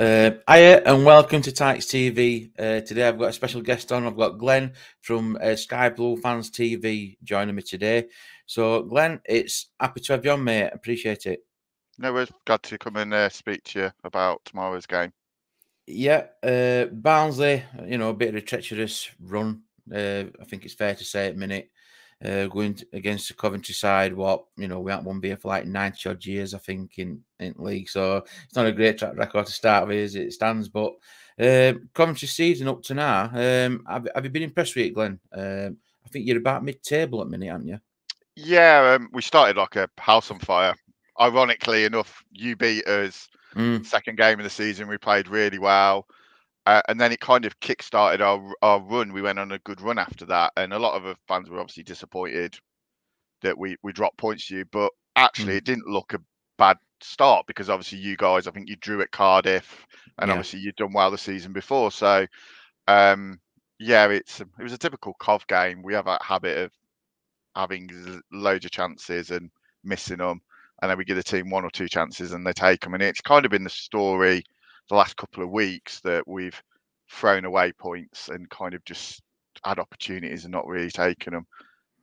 Uh, hiya and welcome to Tykes TV. Uh, today I've got a special guest on. I've got Glenn from uh, Sky Blue Fans TV joining me today. So, Glenn, it's happy to have you on, mate. Appreciate it. No, we're glad to come and uh, speak to you about tomorrow's game. Yeah, uh, Barnsley, you know, a bit of a treacherous run. Uh, I think it's fair to say at minute. Uh, going against the Coventry side, what you know, we haven't won beer for like 90 odd years, I think, in, in league. So it's not a great track record to start with as it stands. But uh, Coventry season up to now, um, have, have, you been impressed with it, Glenn? Um, I think you're about mid table at minute, aren't you? Yeah, um, we started like a house on fire. Ironically enough, you beat us mm. second game of the season. We played really well. Uh, and then it kind of kick-started our our run. We went on a good run after that, and a lot of fans were obviously disappointed that we we dropped points to you. But actually, mm. it didn't look a bad start because obviously you guys, I think you drew at Cardiff, and yeah. obviously you'd done well the season before. So, um, yeah, it's it was a typical Cov game. We have a habit of having loads of chances and missing them, and then we give the team one or two chances and they take them. And it's kind of been the story the last couple of weeks that we've thrown away points and kind of just had opportunities and not really taken them.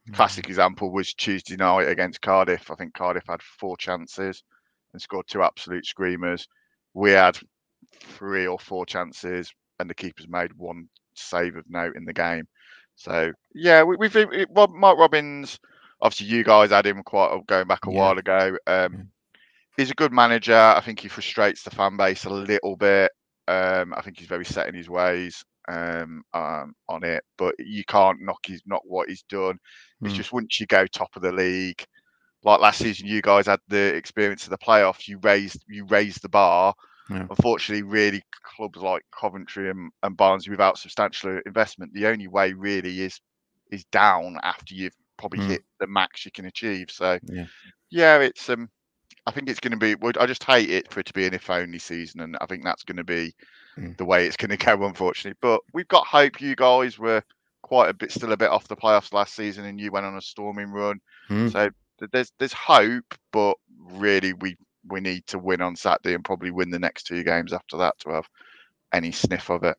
Mm-hmm. Classic example was Tuesday night against Cardiff. I think Cardiff had four chances and scored two absolute screamers. We had three or four chances and the keepers made one save of note in the game. So yeah, we, have Mark Robins. Obviously, you guys had him quite going back a yeah. while ago. Um, he's a good manager. I think he frustrates the fan base a little bit. Um, I think he's very set in his ways um, um, on it, but you can't knock his not what he's done. It's mm. just once you go top of the league, like last season, you guys had the experience of the playoffs. You raised you raised the bar. Yeah. Unfortunately, really clubs like Coventry and, and Barnes without substantial investment, the only way really is is down after you've probably mm. hit the max you can achieve. So yeah, yeah it's um I think it's going to be. I just hate it for it to be an if only season, and I think that's going to be mm. the way it's going to go, unfortunately. But we've got hope. You guys were quite a bit, still a bit off the playoffs last season, and you went on a storming run. Mm. So there's there's hope, but really we we need to win on Saturday and probably win the next two games after that to have any sniff of it.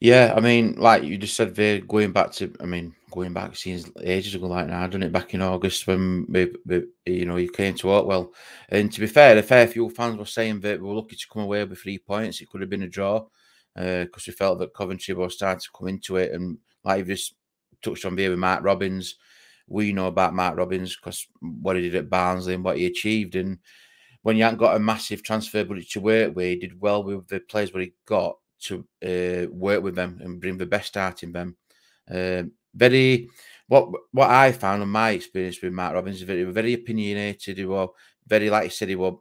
Yeah, I mean, like you just said, there going back to, I mean, going back seems ages ago. Like now, I done it back in August when we, we, you know you came to Oakwell. And to be fair, a fair few fans were saying that we were lucky to come away with three points. It could have been a draw because uh, we felt that Coventry were starting to come into it. And like you just touched on here with Mark Robins, we know about Mark Robins because what he did at Barnsley and what he achieved. And when you haven't got a massive transfer budget to work with, he did well with the players what he got to uh, work with them and bring the best out in them. Uh, very what what I found in my experience with Mark Robins is very very opinionated. He was very like he said he was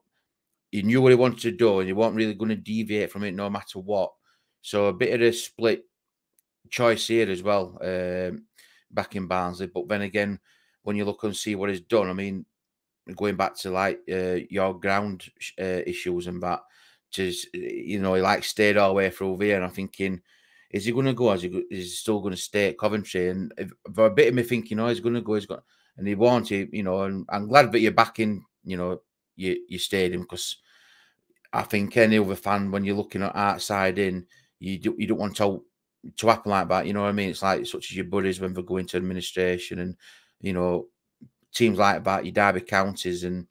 he knew what he wanted to do and he wasn't really going to deviate from it no matter what. So a bit of a split choice here as well, um, back in Barnsley. But then again, when you look and see what he's done, I mean, going back to like uh, your ground uh, issues and that, just you know, he like stayed all the way through there, and I'm thinking is he going to go? Is he, is he still going to stay at Coventry? And if, for a bit of me thinking, oh, he's going to go, he's got, and he won't, he, you know, and I'm glad that you're back in, you know, your, your stadium because I think any other fan, when you're looking at outside in, you, do, you don't want to to happen like that. You know what I mean? It's like such as your buddies when they go into administration and, you know, teams like that, your Derby counties, and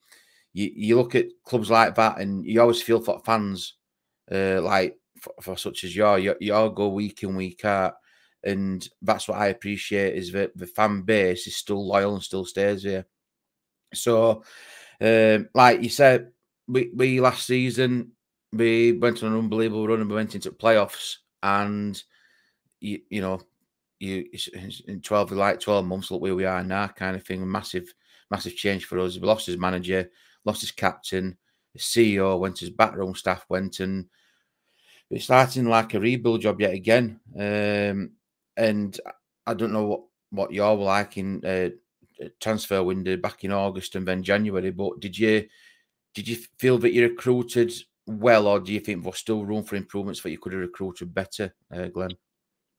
you, you look at clubs like that and you always feel for fans uh, like for, such as you you, you all go week in week out, and that's what I appreciate is that the fan base is still loyal and still stays here. So, um, like you said, we, we last season we went on an unbelievable run and we went into playoffs, and you you know you in 12 like 12 months look where we are now kind of thing. Massive massive change for us. We lost his manager lost his captain his ceo went his backroom staff went and it's starting like a rebuild job yet again. Um, and I don't know what, what you all were like in uh, transfer window back in August and then January, but did you did you feel that you recruited well, or do you think there's still room for improvements that you could have recruited better, uh, Glenn?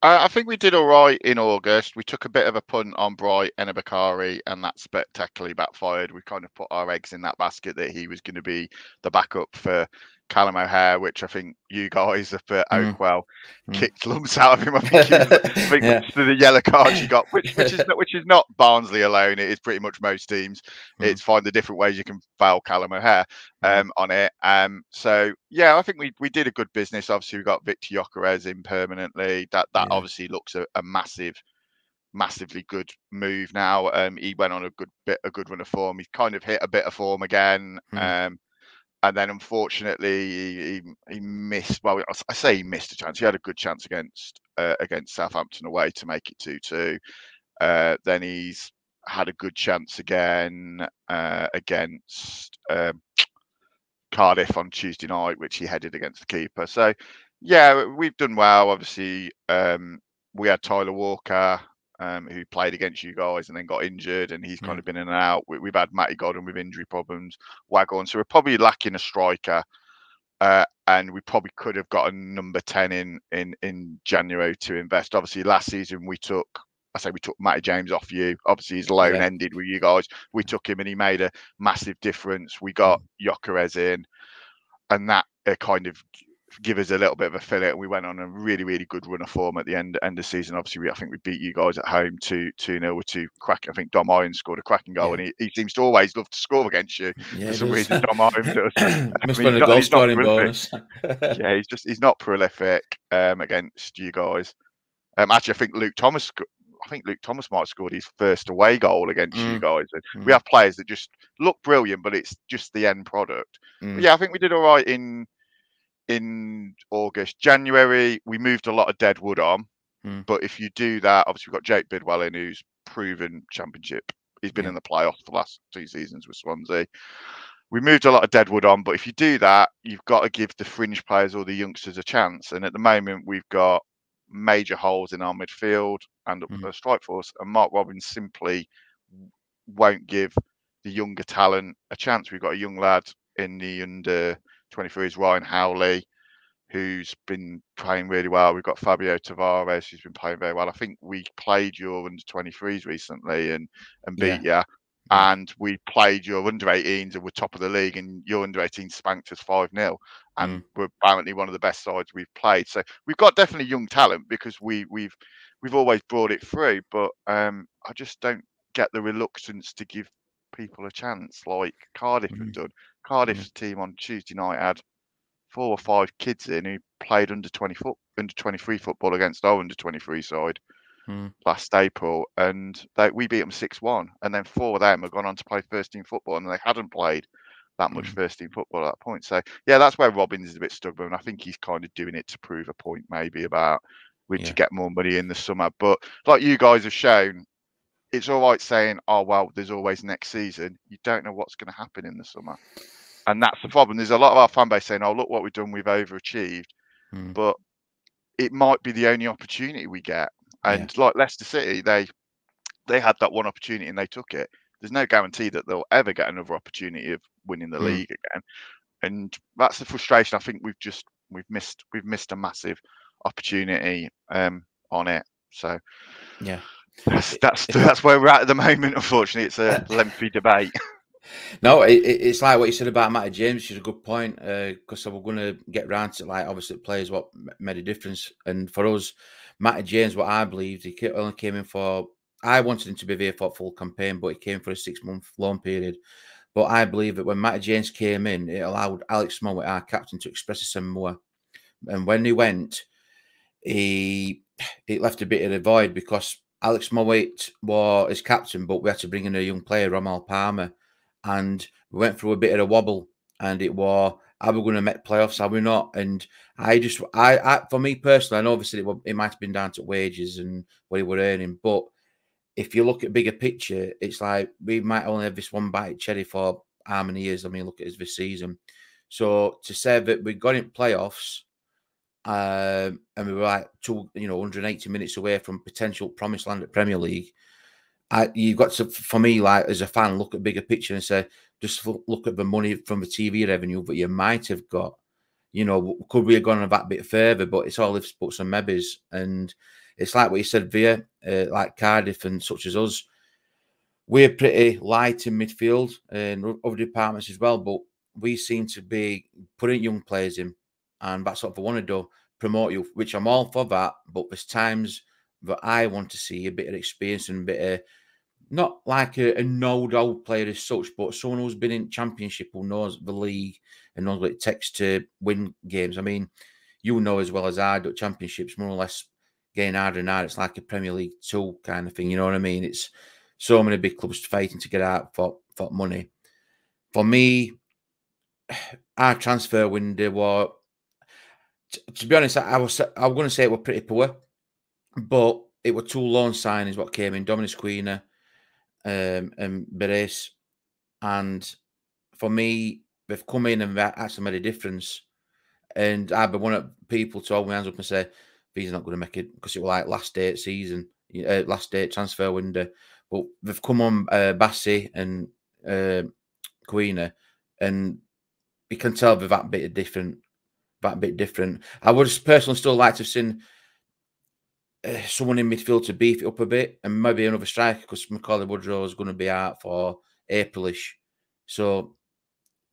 I think we did all right in August. We took a bit of a punt on Bright Enobakhare, and that spectacularly backfired. We kind of put our eggs in that basket that he was going to be the backup for Callum O'Hare, which I think you guys have put mm. Oakwell mm. kicked lumps out of him. I think, I think yeah. the yellow card you got, which, which is not, which is not Barnsley alone. It is pretty much most teams. Mm. It's find the different ways you can foul Callum O'Hare mm. um, on it. Um, so yeah, I think we we did a good business. Obviously, we got Victor Gyökeres in permanently. That that yeah. obviously looks a, a massive massively good move now. Um, he went on a good bit, a good run of form. He's kind of hit a bit of form again. Mm. Um, and then unfortunately he, he, missed. Well, I say he missed a chance. He had a good chance against uh, against Southampton away to make it two two. Uh, then he's had a good chance again uh, against um, Cardiff on Tuesday night, which he headed against the keeper. So yeah, we've done well. Obviously, um, we had Tyler Walker um, who played against you guys and then got injured, and he's kind of been in and out. We, have had Matty Godden with injury problems, Waghorn, so we're probably lacking a striker. Uh, and we probably could have got a number 10 in in in January to invest. Obviously, last season we took I say we took Matty James off you. Obviously, his loan yeah. ended with you guys. We took him and he made a massive difference. We got mm. Gyökeres in, and that uh, kind of give us a little bit of a fillet. And we went on a really, really good run of form at the end end of the season. Obviously, we, I think we beat you guys at home two two nil with two crack. I think Dom Irons scored a cracking goal, yeah. and he, he seems to always love to score against you. Yeah, for some reason, Dom Irons does. Must I mean, a goal scoring bonus. yeah, he's just he's not prolific um, against you guys. Um, actually, I think Luke Thomas. I think Luke Thomas might have scored his first away goal against mm. you guys. And mm. We have players that just look brilliant, but it's just the end product. Mm. yeah, I think we did all right in in August. January, we moved a lot of dead wood on. Mm. But if you do that, obviously we've got Jake Bidwell in who's proven championship. He's been yeah. in the playoffs for the last two seasons with Swansea. We moved a lot of dead wood on, but if you do that, you've got to give the fringe players or the youngsters a chance. And at the moment, we've got major holes in our midfield and mm. the strike force, and Mark Robins simply won't give the younger talent a chance. We've got a young lad in the under 23 is Ryan Howley, who's been playing really well. We've got Fabio Tavares, who's been playing very well. I think we played your under 23s recently and and beat yeah. you. And we played your under 18s and we're top of the league, and your under 18s spanked us 5 0. And mm. we're apparently one of the best sides we've played. So we've got definitely young talent because we, we've we've always brought it through. But um, I just don't get the reluctance to give people a chance like Cardiff mm. have done. Cardiff's mm. team on Tuesday night had four or five kids in who played under 20 foot, under 23 football against our under 23 side mm. last April, and they, we beat them six one, and then four of them have gone on to play first team football, and they hadn't played that much mm. first team football at that point. So yeah, that's where Robins is a bit stubborn. I think he's kind of doing it to prove a point, maybe about we yeah. to get more money in the summer. But like you guys have shown, it's all right saying, "Oh well, there's always next season." You don't know what's going to happen in the summer, and that's the problem. There's a lot of our fan base saying, "Oh, look what we've done, we've overachieved," mm. but it might be the only opportunity we get. And yeah. like Leicester City, they they had that one opportunity and they took it. There's no guarantee that they'll ever get another opportunity of winning the mm. league again, and that's the frustration. I think we've just we've missed we've missed a massive opportunity um, on it. So yeah. That's that's that's where we're at at the moment. Unfortunately, it's a lengthy debate. No, it, it's like what you said about Matty James, which is a good point. Because uh, we're going to get round to like obviously players what made a difference, and for us, Matty James, what I believed, he only came in for. I wanted him to be there for full campaign, but he came for a six month loan period. But I believe that when Matty James came in, it allowed Alex Mowat, our captain, to express himself more. And when he went, he it left a bit of a void because Alex Mowat was his captain, but we had to bring in a young player, Romal Palmer, and we went through a bit of a wobble. And it was, are we going to make playoffs? Are we not? And I just, I, I for me personally, I know obviously it, it might have been down to wages and what he were earning, but if you look at bigger picture, it's like we might only have this one bite cherry for how many years? I mean, look at this season. So to say that we got in playoffs um, and we were like two, you know, 180 minutes away from potential promised land at Premier League. I, you've got to, for me, like as a fan, look at bigger picture and say, just look at the money from the TV revenue that you might have got. You know, could we have gone that bit further? But it's all ifs, buts, and maybes. And it's like what you said, Via, uh, like Cardiff and such as us. We're pretty light in midfield and other departments as well. But we seem to be putting young players in, and that's what I want to do promote you, which I'm all for that. But there's times that I want to see a bit of experience and a bit of not like a, a no-old player as such, but someone who's been in championship who knows the league and knows what it takes to win games. I mean, you know as well as I do, championships more or less getting harder and harder. It's like a Premier League two kind of thing. You know what I mean? It's so many big clubs fighting to get out for, for money. For me, our transfer window was to be honest, I, was I was going to say it were pretty poor, but it were two loan signings what came in Dominic Quina um, and Beres. And for me, they've come in and actually made a difference. And I've been one of people to hold my hands up and say, these are not going to make it because it was like last day season, uh, last day transfer window. But they've come on uh, Bassi and uh, and you can tell they're that bit of different that bit different. I would personally still like to have seen uh, someone in midfield to beef it up a bit and maybe another striker because Macaulay Woodrow is going to be out for Aprilish. So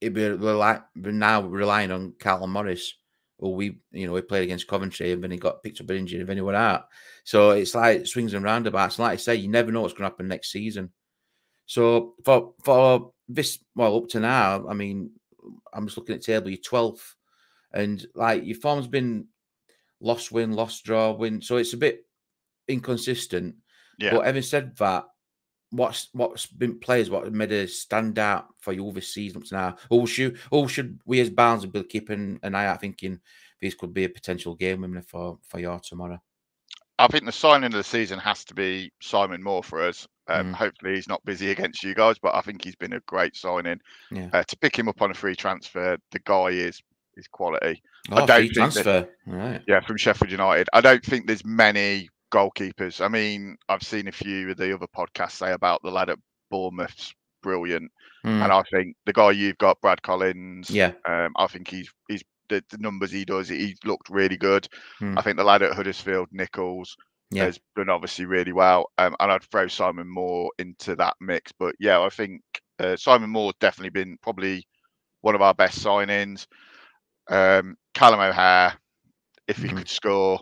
it'd be like we're now relying on Carlton Morris, who we you know we played against Coventry and then he got picked up an injury and then he went out. So it's like swings and roundabouts. And like I say, you never know what's going to happen next season. So for for this well up to now, I mean, I'm just looking at table. You're 12th and like your form's been lost win, lost draw, win. So it's a bit inconsistent. Yeah. But having said that, what's what's been players what made a stand out for you this season up to now? Or should or should we as Barnes be keeping an eye out thinking this could be a potential game winner for for your tomorrow? I think the signing of the season has to be Simon Moore for us. Um, mm. Hopefully, he's not busy against you guys, but I think he's been a great signing. Yeah. Uh, to pick him up on a free transfer, the guy is his quality. Oh, I don't transfer. right. Yeah, from Sheffield United. I don't think there's many goalkeepers. I mean, I've seen a few of the other podcasts say about the lad at Bournemouth's brilliant, mm. and I think the guy you've got, Brad Collins. Yeah. Um, I think he's he's the, the numbers he does. He looked really good. Mm. I think the lad at Huddersfield, Nicholls. Yeah. has done obviously really well. Um, and I'd throw Simon Moore into that mix. But yeah, I think uh, Simon Moore's definitely been probably one of our best signings. Um, Callum O'Hare, if he mm-hmm. could score,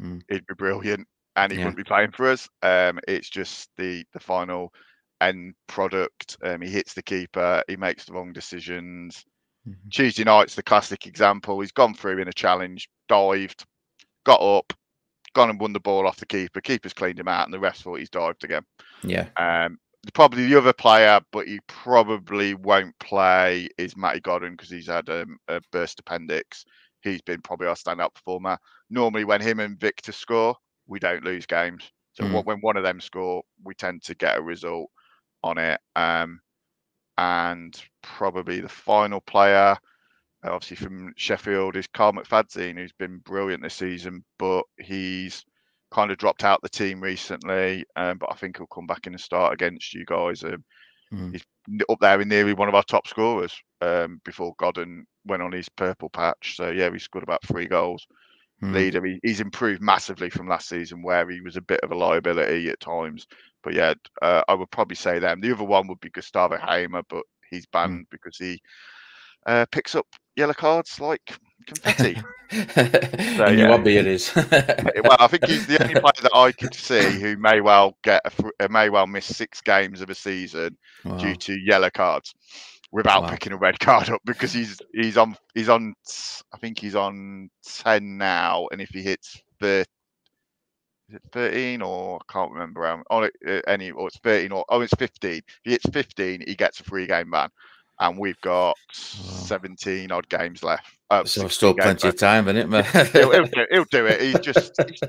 mm. he'd be brilliant, and he yeah. wouldn't be playing for us. Um, it's just the the final end product. Um, he hits the keeper, he makes the wrong decisions. Mm-hmm. Tuesday night's the classic example. He's gone through in a challenge, dived, got up, gone and won the ball off the keeper. Keeper's cleaned him out, and the rest thought he's dived again. Yeah. Um, probably the other player, but he probably won't play is Matty Godden because he's had um, a burst appendix. He's been probably our standout performer. Normally, when him and Victor score, we don't lose games. So mm. when one of them score, we tend to get a result on it. Um, and probably the final player, obviously from Sheffield, is Carl McFadzean, who's been brilliant this season, but he's kind of dropped out the team recently, um, but I think he'll come back in and start against you guys. Um, mm. He's up there in nearly one of our top scorers um, before Godden went on his purple patch. So yeah, he scored about three goals. Mm. Leader, he, he's improved massively from last season, where he was a bit of a liability at times. But yeah, uh, I would probably say them. The other one would be Gustavo Hamer, but he's hmm. banned mm. because he uh, picks up yellow cards like confetti. so, yeah. what it is. well, I think he's the only player that I could see who may well get a, uh, may well miss six games of a season wow. due to yellow cards without wow. picking a red card up because he's he's on he's on I think he's on ten now, and if he hits the is it 13 or I can't remember um, on uh, any or it's 13 or oh it's 15 if he hits 15 he gets a free game ban and we've got 17 odd games left. Uh, so still plenty left. of time, isn't it, he'll, he'll, do, he'll, do, it. He's just, he's,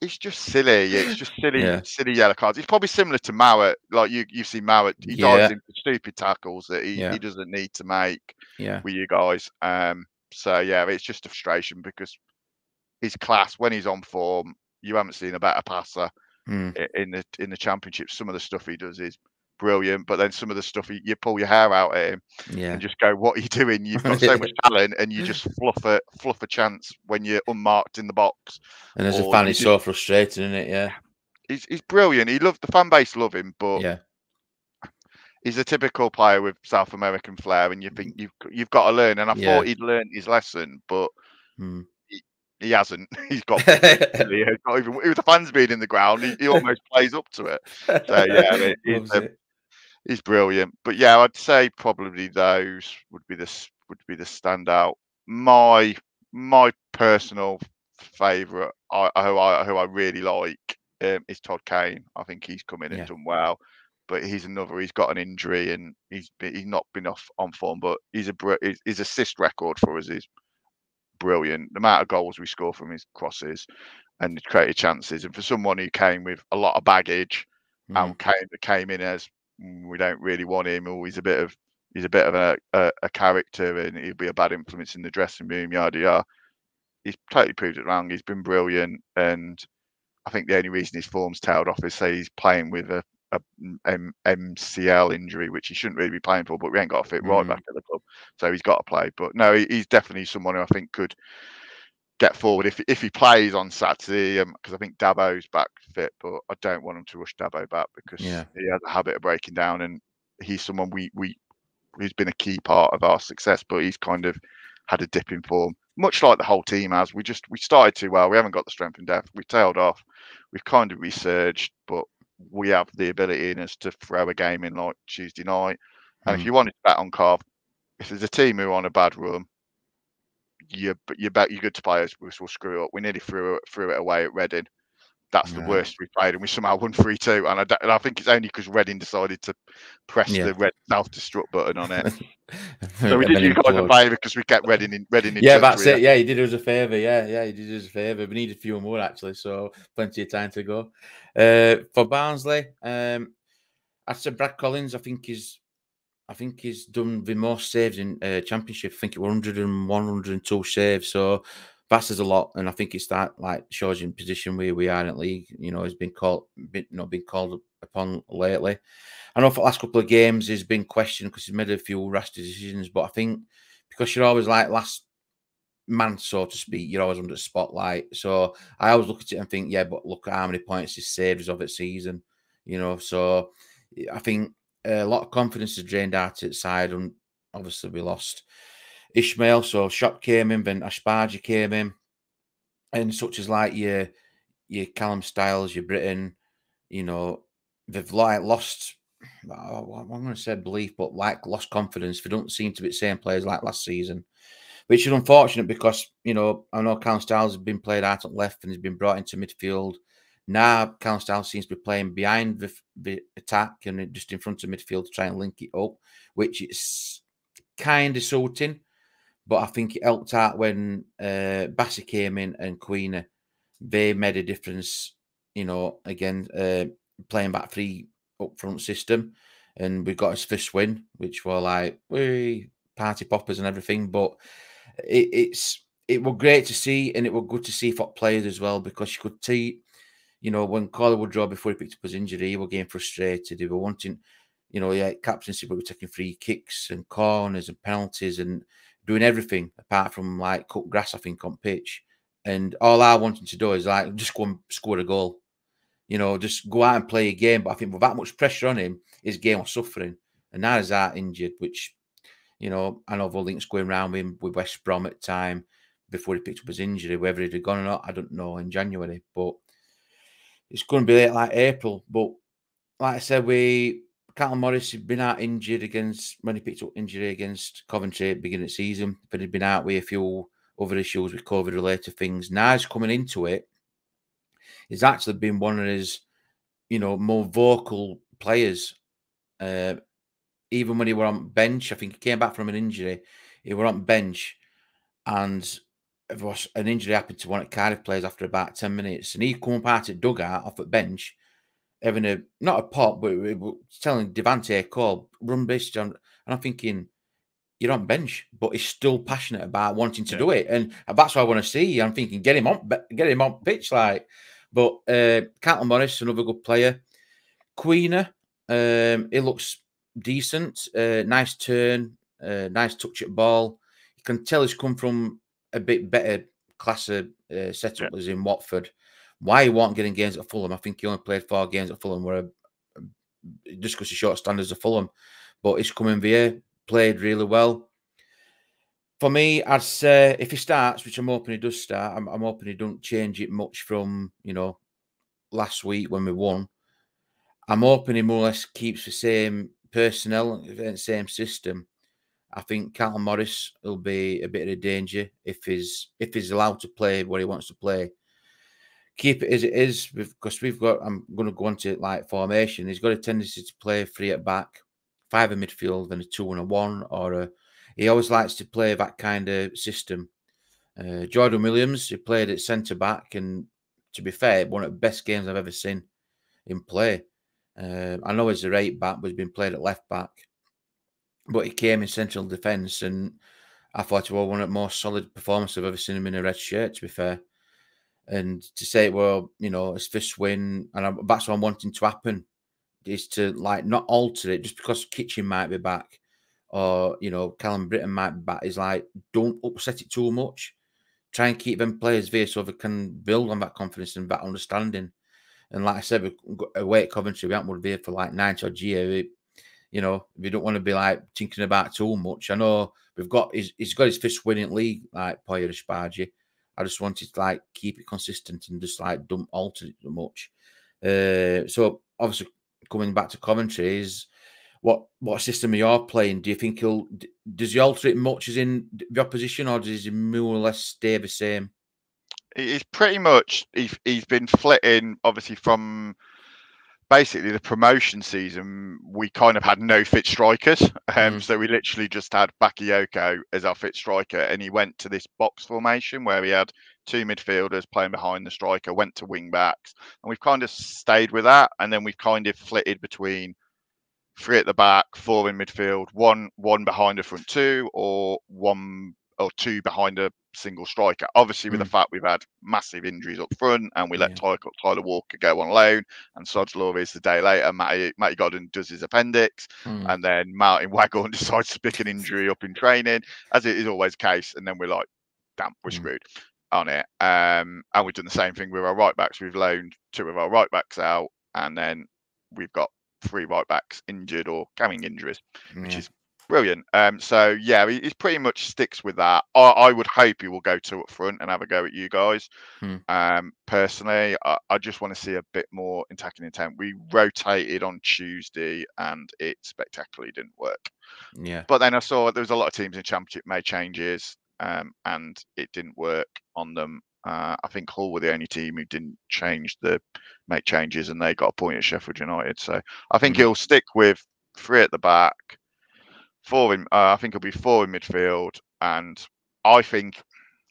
he's just silly. It's just silly, yeah. silly yellow cards. He's probably similar to Mowat. Like you, you see Mowat. He yeah. dives into stupid tackles that he, yeah. he doesn't need to make. Yeah. with you guys. Um. So yeah, it's just a frustration because his class when he's on form, you haven't seen a better passer mm. in the in the championship. Some of the stuff he does is brilliant. But then some of the stuff you, you pull your hair out at him yeah. and just go, "What are you doing? You've got so much talent, and you just fluff a fluff a chance when you're unmarked in the box." And as a fan, it's so frustrating, isn't it? Yeah, he's he's brilliant. He loved the fan base, love him, but yeah. he's a typical player with South American flair, and you think you've you've got to learn. And I yeah. thought he'd learned his lesson, but hmm. he, he, hasn't. He's got, he got even with the fans being in the ground, he, he almost plays up to it. So yeah, he's, um, he's brilliant. But yeah, I'd say probably those would be the would be the standout. My my personal favourite, I, who I who I really like, um, is Todd Kane. I think he's come in yeah. and done well but he's another. He's got an injury and he's been, he's not been off on form. But he's a his, his assist record for us is brilliant. The amount of goals we score from his crosses and created chances, and for someone who came with a lot of baggage mm. and came came in as we don't really want him, or he's a bit of he's a bit of a, a, a character and he'll be a bad influence in the dressing room, yada yada. He's totally proved it wrong. He's been brilliant, and I think the only reason his form's tailed off is say he's playing with a, a M- MCL injury, which he shouldn't really be playing for, but we ain't got a fit right mm. back at the club, so he's got to play. But no, he, he's definitely someone who I think could get forward if if he plays on Saturday, because um, I think Dabo's back fit, but I don't want him to rush Dabo back because yeah. he has a habit of breaking down, and he's someone we we who's been a key part of our success, but he's kind of had a dip in form, much like the whole team has. We just we started too well. We haven't got the strength and depth. We tailed off. We've kind of resurged, but we have the ability in us to throw a game in like Tuesday night. And mm. if you wanted to bet on Carv, if there's a team who are on a bad run, you you bet you're good to players will screw up. We nearly threw it threw it away at Reading. That's yeah. the worst we played, and we somehow won three two. And I, and I think it's only because Reading decided to press yeah. the red self destruct button on it. so we did you guys a favour because we kept Reading in Reading in. Yeah, that's it. Yeah, he did us a favour. Yeah, yeah, he did us a favour. We needed a few more actually, so plenty of time to go. Uh, for Barnsley, um, I said Brad Collins. I think he's, I think he's done the most saves in uh, Championship. I think it was 101, 102 saves. So that says a lot, and I think it's that like shows in position where we are in the league. You know, he's been called, been, you know, been called upon lately. I know for the last couple of games he's been questioned because he's made a few rash decisions, but I think because you're always like last man, so to speak, you're always under the spotlight. So I always look at it and think, yeah, but look at how many points he saved of it season, you know. So I think a lot of confidence is drained out its side, and obviously we lost Ismaël. So Shot came in, then Asbaghi came in, and such as like your your Callum Styles, your Brittain, you know, they've like lost. I'm going to say belief, but like lost confidence. They don't seem to be the same players like last season, which is unfortunate because you know I know Callum Styles has been played out at left and he's been brought into midfield. Now Styles seems to be playing behind the, the attack and just in front of midfield to try and link it up, which is kind of sorting. But I think it helped out when uh, Bassi came in and Queen. They made a difference, you know, again, uh, playing back three up front system. And we got his first win, which were like, we party poppers and everything. But it, it's it was great to see, and it was good to see for players as well because you could see, you know, when Cauley Woodrow before he picked up his injury, he was getting frustrated. He were wanting, you know, yeah, captaincy, but we're taking free kicks and corners and penalties and doing everything apart from like cut grass, I think, on pitch. And all I wanted to do is like just go and score a goal. You know, just go out and play a game. But I think with that much pressure on him, his game was suffering. And now he's out injured, which, you know, I know the links going around with him with West Brom at time before he picked up his injury. Whether he'd have gone or not, I don't know in January. But it's going to be like April. But like I said, we Carlton Morris had been out injured against when he picked up injury against Coventry at the beginning of the season, but he'd been out with a few other issues with COVID related things. Now he's coming into it. He's actually been one of his, you know, more vocal players. Uh, even when he were on bench, I think he came back from an injury. He were on bench, and was an injury happened to one of Cardiff players after about ten minutes, and he come up out at dugout off at bench having a not a pop, but were telling Devante call run based on, and I'm thinking you're on bench, but he's still passionate about wanting to yeah. do it, and that's what I want to see. I'm thinking get him on, get him on pitch, like. But uh, Carlton Morris, another good player. Quina, um, he looks decent, uh, nice turn, uh, nice touch at ball. You can tell he's come from a bit better class of uh, setup yeah. as in Watford why he wasn't getting games at Fulham. I think he only played four games at Fulham, where just because he's short standards of Fulham. But he's coming here, played really well. For me, I'd say if he starts, which I'm hoping he does start, I'm, I'm hoping he don't change it much from you know last week when we won. I'm hoping he more or less keeps the same personnel, the same system. I think Carlton Morris will be a bit of a danger if he's if he's allowed to play where he wants to play. Keep it as it is because we've got. I'm going to go into like formation. He's got a tendency to play three at back, five in midfield, and a two and a one, or a. He always likes to play that kind of system. Uh, Jordan Williams, he played at centre back, and to be fair, one of the best games I've ever seen him play. Uh, I know he's a right back, but he's been played at left back but he came in central defence, and I thought, it was one of the most solid performances I've ever seen him in a red shirt. To be fair, and to say, well, you know, his first win, and I, that's what I'm wanting to happen, is to like not alter it just because Kitchen might be back, or you know, Callum Brittain might be back. Is like don't upset it too much. Try and keep them players there so they can build on that confidence and that understanding. And like I said, away at Coventry, we haven't been there for like nine odd year you know, we don't want to be like thinking about too much. I know we've got he's, he's got his first winning league like Poya Asbaghi. I just wanted to like keep it consistent and just like don't alter it too much. Uh, so obviously coming back to Coventry is what what system are you playing? Do you think he'll does he alter it much as in the opposition, or does he more or less stay the same? He's pretty much he's he's been flitting obviously from basically the promotion season we kind of had no fit strikers um, mm. so we literally just had Bakayoko as our fit striker and he went to this box formation where we had two midfielders playing behind the striker went to wing backs and we've kind of stayed with that and then we've kind of flitted between three at the back four in midfield one one behind the front two or one or two behind a single striker. Obviously, with mm. the fact we've had massive injuries up front and we let yeah. Tyler, Tyler, Walker go on loan, and Law is the day later, Matty, Matty Godden does his appendix, mm. and then Martyn Waghorn decides to pick an injury up in training, as it is always the case. And then we're like, damn, we're mm. screwed on it. Um, and we've done the same thing with our right backs. We've loaned two of our right backs out, and then we've got three right backs injured or coming injuries, yeah. which is Brilliant. Um, so yeah, he, he, pretty much sticks with that. I, I, would hope he will go two up front and have a go at you guys. Hmm. Um, personally, I, I just want to see a bit more attacking intent. We rotated on Tuesday and it spectacularly didn't work. Yeah. But then I saw there was a lot of teams in Championship made changes, um, and it didn't work on them. Uh, I think Hull were the only team who didn't change the make changes, and they got a point at Sheffield United. So I think hmm he'll stick with three at the back four in. Uh, I think he'll be four in midfield, and I think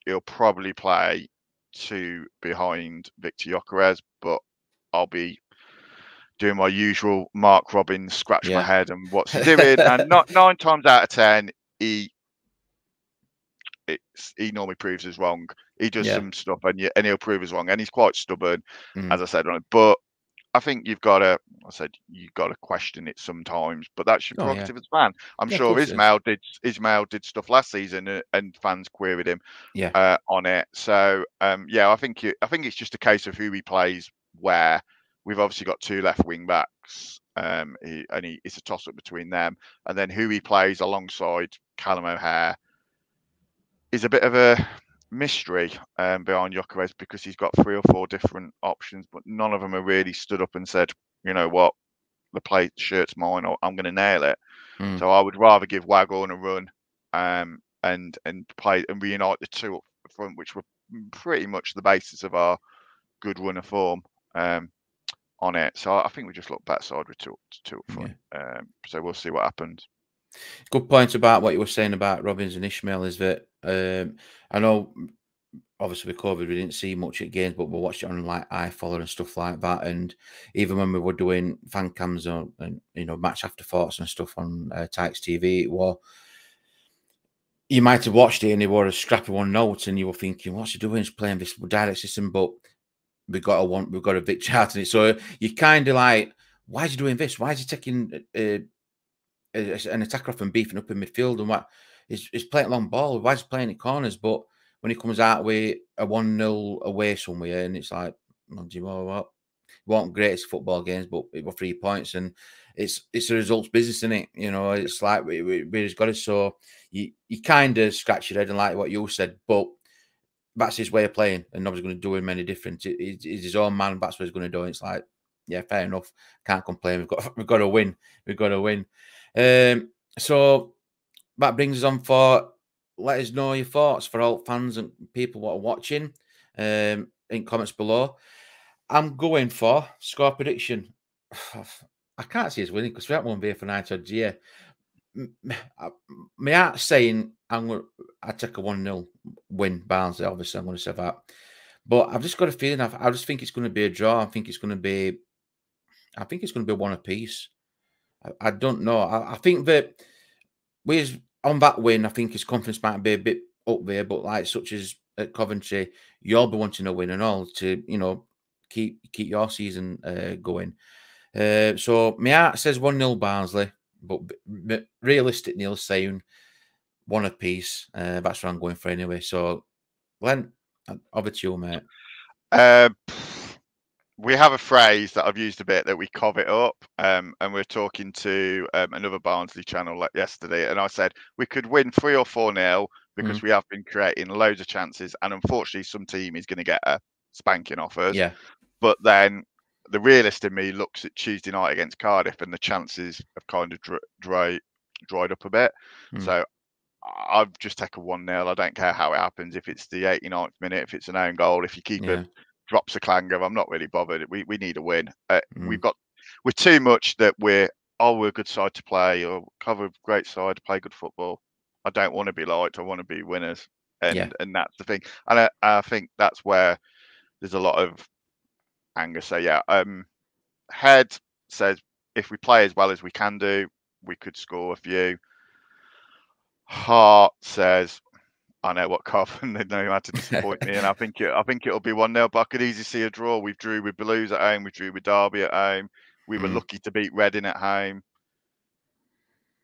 he'll probably play two behind Victor Gyökeres, but I'll be doing my usual Mark Robins scratch yeah. my head and what's he doing, and not nine times out of ten he it's, he normally proves us wrong. He does yeah. some stuff and, you, and he'll prove us wrong, and he's quite stubborn, mm. as I said on it. But I think you've got to. I said you've got to question it sometimes, but that's your prerogative oh, yeah. as fan. I'm yeah, sure Ismaël did. Ismaël did stuff last season, uh, and fans queried him, yeah, uh, on it. So, um, yeah, I think you, I think it's just a case of who he plays where. We've obviously got two left wing backs, um, he, and he, it's a toss up between them, and then who he plays alongside Callum O'Hare is a bit of a mystery um, behind Gyökeres because he's got three or four different options, but none of them have really stood up and said, you know what, the play shirt's mine, or I'm going to nail it. Mm. So I would rather give Waghorn a run um, and and play and reunite the two up front, which were pretty much the basis of our good run of form um, on it. So I think we just look back side with two, two up front. Yeah. Um, so we'll see what happens. Good point about what you were saying about Robins and Ismaël is that um, I know, obviously with COVID, we didn't see much at games, but we watched it on like iFollow and stuff like that. And even when we were doing fan cams on, and you know, match after thoughts and stuff on uh, Tykes TV, it was you might have watched it and it was a scrappy one note, and you were thinking, "What's he doing? He's playing this direct system," but we got a one, we've got a in it. So you kind of like, why is he doing this? Why is he taking uh, an attacker and beefing up in midfield and what? he's, he's playing long ball. Why is he playing in corners? But when he comes out with a 1 0 away somewhere, and it's like, well, do you know what? It wasn't greatest football games, but it was three points. And it's it's a results business, isn't it? You know, it's like we, we, we just got it. So you you kind of scratch your head and like what you said, but that's his way of playing, and nobody's going to do him any different. It's his own man. That's what he's going to do. It's like, yeah, fair enough. Can't complain. We've got we've got to win. We've got to win. Um, so that brings us on for let us know your thoughts for all fans and people what are watching um, in comments below. I'm going for score prediction. I can't see us winning because we haven't won for nine odds year. My heart's saying I'm going. I take a one 0 win, Barnsley. Obviously, I'm going to say that, but I've just got a feeling. I, I just think it's going to be a draw. I think it's going to be. I think it's going to be one apiece. I, I don't know. I, I think that with on that win, I think his confidence might be a bit up there, but like such as at Coventry, you'll be wanting a win and all to you know keep keep your season uh, going. Uh, so my heart says one 0 Barnsley, but realistic Neil saying one apiece. Uh, that's what I'm going for anyway. So, Glenn, over to you, mate. Uh, we have a phrase that I've used a bit that we covet up, um, and we are talking to um, another Barnsley channel like yesterday, and I said we could win three or four nil because mm. we have been creating loads of chances, and unfortunately, some team is going to get a spanking off us. Yeah. But then the realist in me looks at Tuesday night against Cardiff, and the chances have kind of dry, dry dried up a bit. Mm. So I've just taken one 0 I don't care how it happens. If it's the 89th minute, if it's an own goal, if you keep yeah. it drops a clanger. I'm not really bothered. We we need a win. Uh, mm. We've got we're too much that we're oh we're a good side to play or cover a great side to play good football. I don't want to be liked. I want to be winners, and yeah. and that's the thing. And I, I think that's where there's a lot of anger. So yeah, um, head says if we play as well as we can do, we could score a few. Heart says I know what Carlton they know how to disappoint me, and I think it, I think it'll be one 0 But I could easily see a draw. We drew with Blues at home. We drew with Derby at home. We were mm. lucky to beat Reading at home.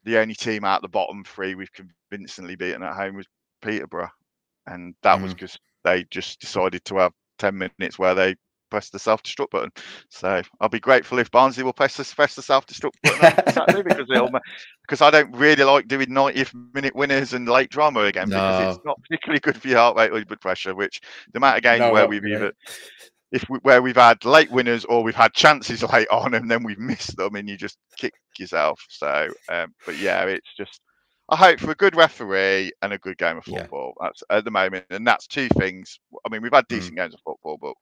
The only team out the bottom three we've convincingly beaten at home was Peterborough, and that mm. was because they just decided to have ten minutes where they press the self destruct button. So I'll be grateful if Barnsley will press the, press the self destruct button because because I don't really like doing 90th minute winners and late drama again no. because it's not particularly good for your heart rate or blood pressure. Which the amount of games no, where we've either if we, where we've had late winners or we've had chances late on and then we've missed them and you just kick yourself. So, um, but yeah, it's just. I hope for a good referee and a good game of football. Yeah. That's at the moment, and that's two things. I mean, we've had mm. decent mm. games of football, but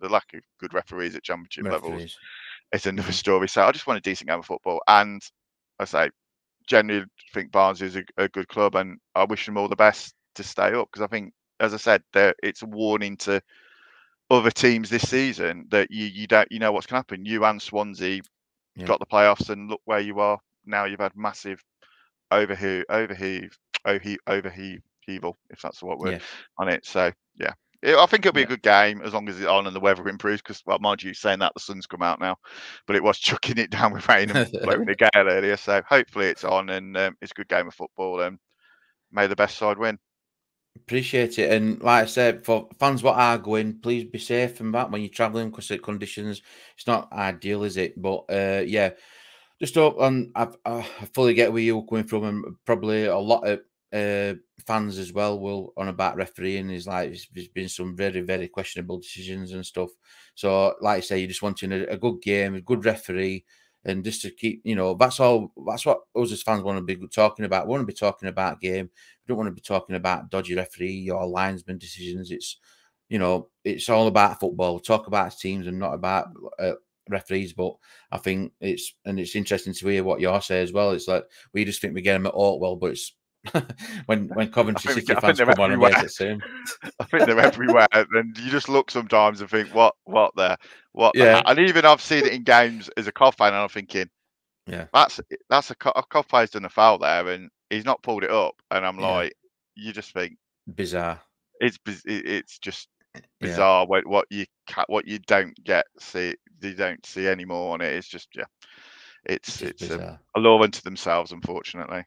the lack of good referees at championship referees. levels is another mm-hmm. story. So I just want a decent game of football, and I say genuinely think Barnes is a, a, good club, and I wish them all the best to stay up because I think, as I said, it's a warning to other teams this season that you you don't you know what's going to happen. You and Swansea yeah. got the playoffs, and look where you are now. You've had massive overheave, overheave, overheave, overheave, evil, if that's the right word, yeah. on it. So yeah, I think it'll be yeah. a good game as long as it's on and the weather improves. Because, well, mind you, saying that the sun's come out now, but it was chucking it down with rain and blowing a gale earlier. So hopefully it's on and um, it's a good game of football. And may the best side win. Appreciate it. And like I said, for fans what are going, please be safe and that when you're traveling because the conditions, it's not ideal, is it? But uh, yeah, just hope and I, I fully get where you're coming from, and probably a lot of uh, fans as well will on about refereeing is like there's been some very very questionable decisions and stuff. So like I say, you're just wanting a, a, good game, a good referee, and just to keep you know that's all. That's what us as fans want to be talking about. We want to be talking about game. We don't want to be talking about dodgy referee or linesman decisions. It's you know it's all about football. talk about teams and not about. Uh, referees, but I think it's and it's interesting to hear what you say as well. It's like we just think we get them at Oakwell, but it's when when Coventry City fans come on and make it soon. I think they're everywhere, and you just look sometimes and think, "What? What there? What?" Yeah. And even I've seen it in games as a Cov fan, and I'm thinking, "Yeah, that's that's a, a Cov player's done a foul there, and he's not pulled it up." And I'm like, you just think bizarre. It's it's just bizarre yeah. what what you what you don't get see you don't see anymore on it. It's just yeah, it's it's, it's um, a, a law unto themselves, unfortunately.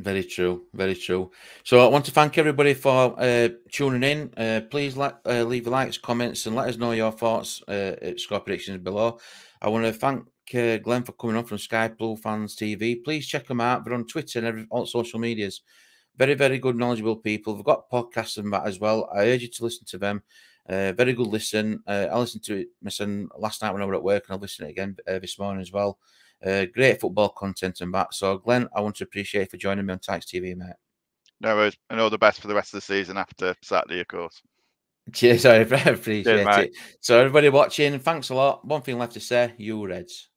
Very true, very true. So I want to thank everybody for uh, tuning in. Uh, please let, uh, leave likes, comments, and let us know your thoughts uh, at score predictions below. I want to thank uh, Glenn for coming on from Sky Blue Fans TV. Please check them out. They're on Twitter and every, all social medias. Very, very good, knowledgeable people. They've got podcasts and that as well. I urge you to listen to them. Uh, very good listen. I listened to it myself last night when I was at work, and I'll listen again this morning as well. Uh, great football content and that. So, Glenn, I want to appreciate you for joining me on Tykes TV, mate. No worries, and all the best for the rest of the season after Saturday, of course. Cheers, I appreciate Cheers, it. So, everybody watching, thanks a lot. One thing left to say: you Reds.